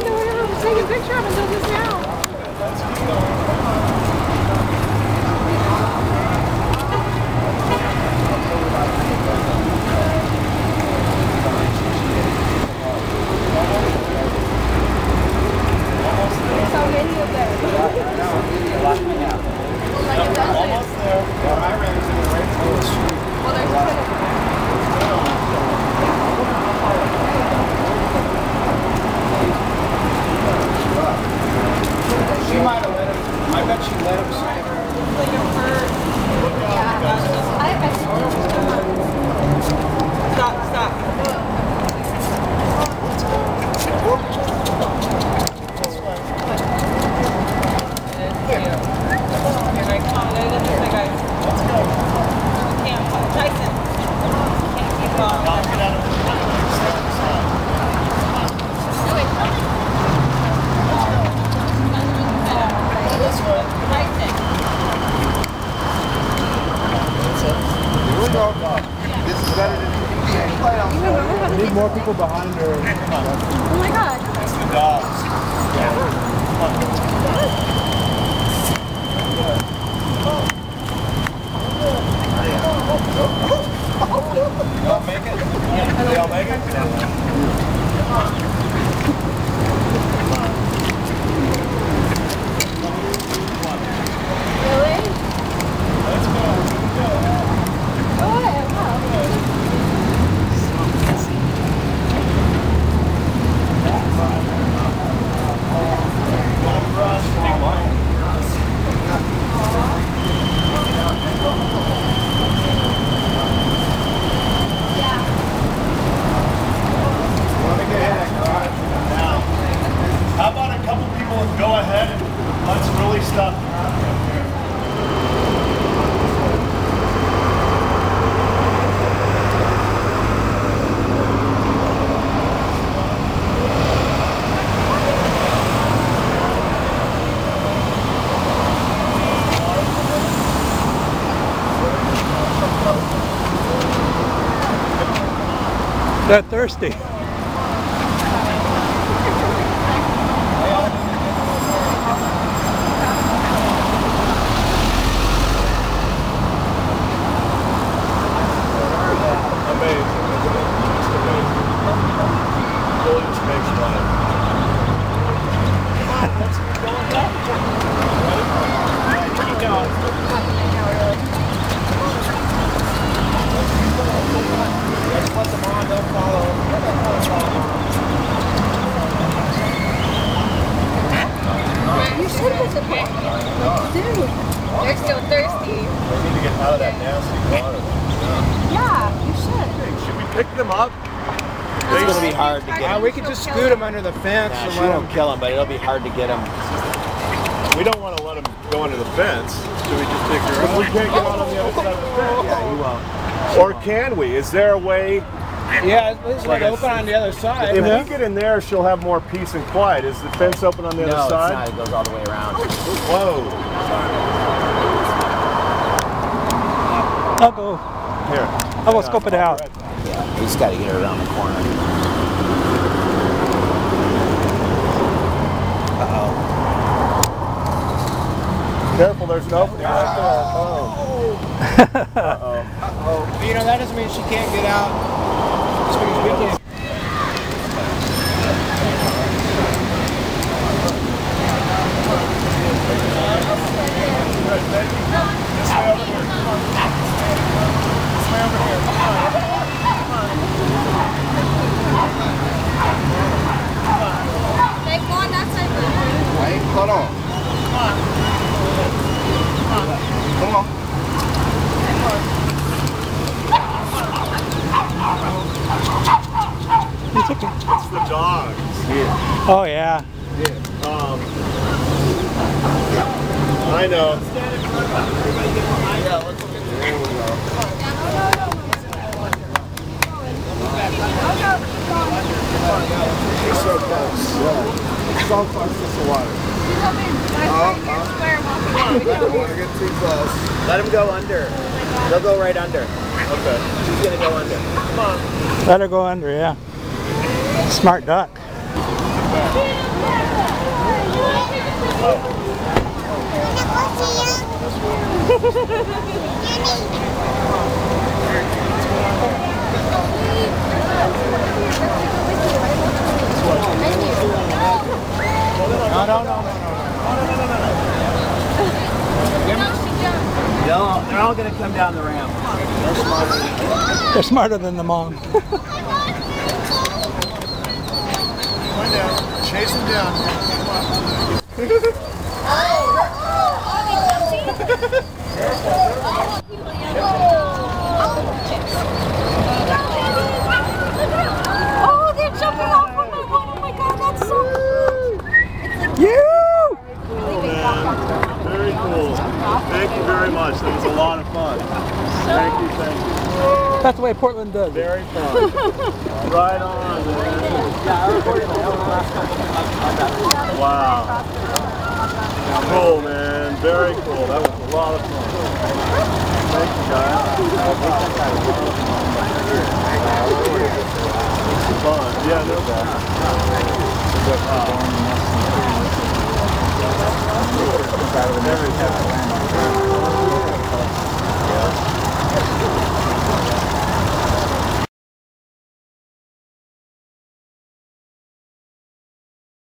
picture. Yeah, I didn't know we were taking a picture of until just now. There's so many of them. Like a dozen. Well, there's just gonna She might have let him, I bet she let say Stop, stop. Here I come. There it is, guys. Can't- Tyson. Can't keep going. Tyson. Here we go. This is better than anything. Play on. We need more people behind her. Oh my god. That's the dogs. Y'all make it? Y'all make it? Really? Let's go. Oh, wow. Let me get in there. Now, how about a couple people go ahead and let's really stop. They're thirsty. Amazing. Just amazing. Really just makes you want Keep going. Let's let them on, they'll follow. You should have the Like, dude. They're still thirsty. They need to get out of that nasty water. Yeah, you should. Should we pick them up? It's gonna be hard to get Uh, him. we could just scoot them under the fence Nah, and she won't kill them, but it'll be hard to get them. We don't want to let them go under the fence. Should we just take her out? We can't get out on the other side of the fence. Yeah, he won't. Or can we? Is there a way? Yeah, let's let open on the other side. If we get in there, she'll have more peace and quiet. Is the fence open on the No, other it's side? not. It goes all the way around. Whoa. I'll go. Here. I will scope it out. Yeah, we just got to get her around the corner. Oh! Careful, there's an opening right there. Oh. Oh, you know, that doesn't mean she can't get out. Just because we can't. Like, go on that side. Wait, hold on. Come on. It's. It's the dogs. Oh, yeah. Um, I know. She's so close. Yeah. So close to the water. She's up in my right here, square walking. I don't want to get too close. Let him go under. They'll go right under. Okay. She's gonna go under. Let her go under, yeah. Smart duck. No, no, no, no, they're all gonna come down the ramp. They're smarter. They're smarter than the mom. Going down. Chase him down. Oh, they're jumping off of my one. Oh my god, that's so cool. You! Very cool. Thank you very much. That was a lot of fun. Thank you, thank you. That's the way Portland does. Very fun. right on, man. Wow. Cool, man. Very cool. That was a lot of fun. Thank you, guys. Fun. Yeah, no problem.